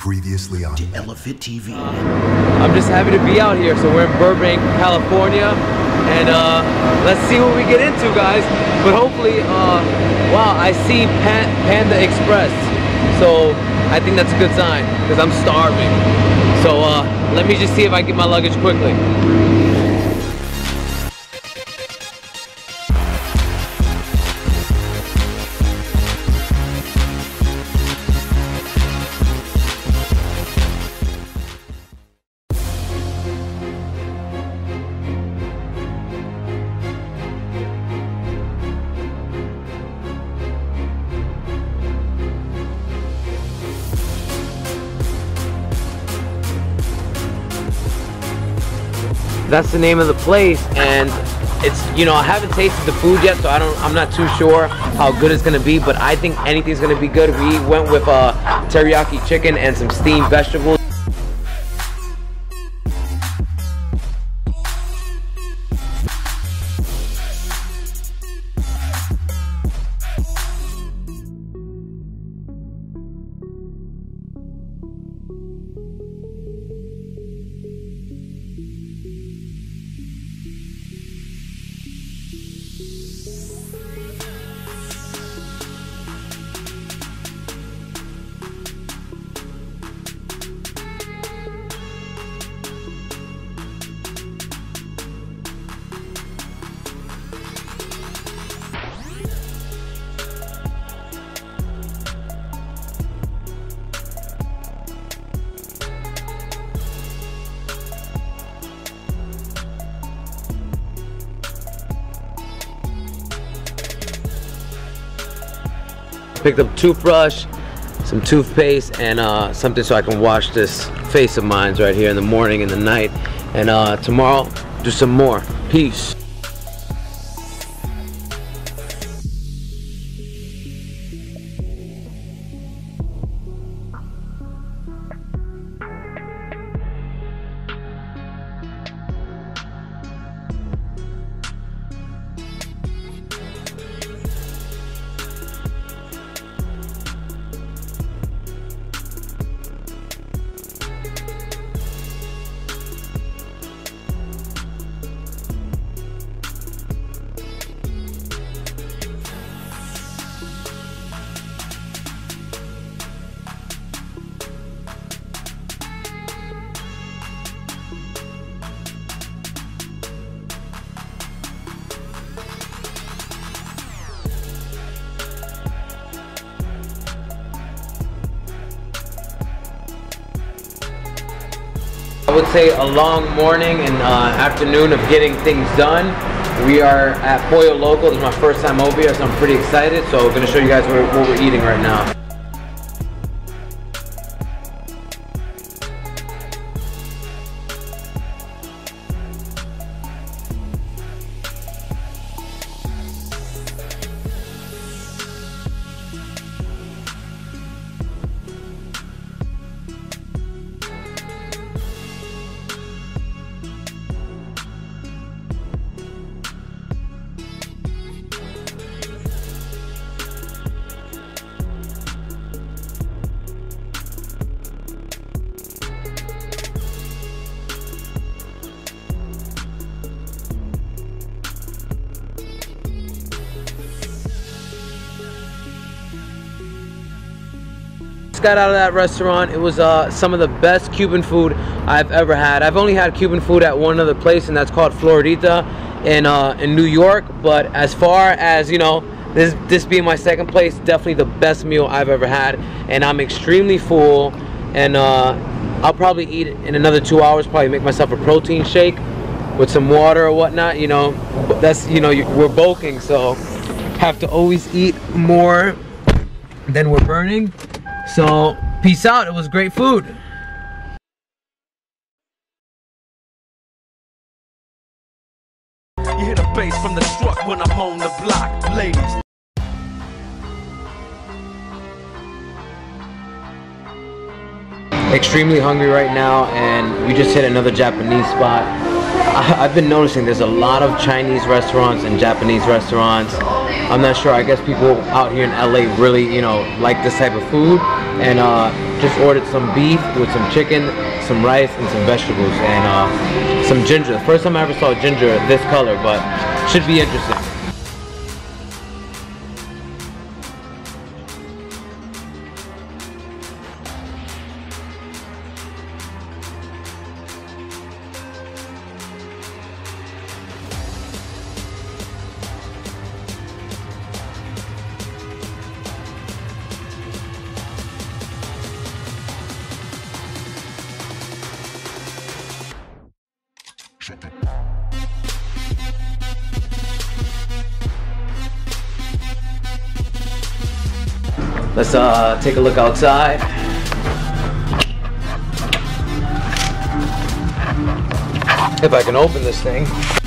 Previously on Elefit TV. I'm just happy to be out here. So we're in Burbank, California, and uh, let's see what we get into, guys. But hopefully, uh, wow, I see Pan Panda Express, so I think that's a good sign because I'm starving. So uh, let me just see if I get my luggage quickly. That's the name of the place, and it's you know I haven't tasted the food yet, so I don't I'm not too sure how good it's gonna be, but I think anything's gonna be good. We went with uh, teriyaki chicken and some steamed vegetables. Picked up toothbrush, some toothpaste, and uh, something so I can wash this face of mine right here in the morning and the night. And uh, tomorrow, do some more. Peace. Would say a long morning and uh, afternoon of getting things done. We are at Pollo Local. This is my first time over here, so I'm pretty excited. So I'm gonna show you guys what, what we're eating right now. Got out of that restaurant. It was uh, some of the best Cuban food I've ever had. I've only had Cuban food at one other place, and that's called Floridita in uh, in New York. But as far as you know, this this being my second place, definitely the best meal I've ever had, and I'm extremely full. And uh, I'll probably eat in another two hours. Probably make myself a protein shake with some water or whatnot. You know, that's you know we're bulking, so have to always eat more than we're burning. So, peace out. It was great food. You hear the bass from the truck when I'm on the block, ladies. extremely hungry right now and we just hit another Japanese spot. I, I've been noticing there's a lot of Chinese restaurants and Japanese restaurants. I'm not sure. I guess people out here in LA really, you know, like this type of food. And uh, just ordered some beef with some chicken, some rice, and some vegetables, and uh, some ginger. The first time I ever saw ginger this color, but should be interesting. Let's uh, take a look outside. If I can open this thing.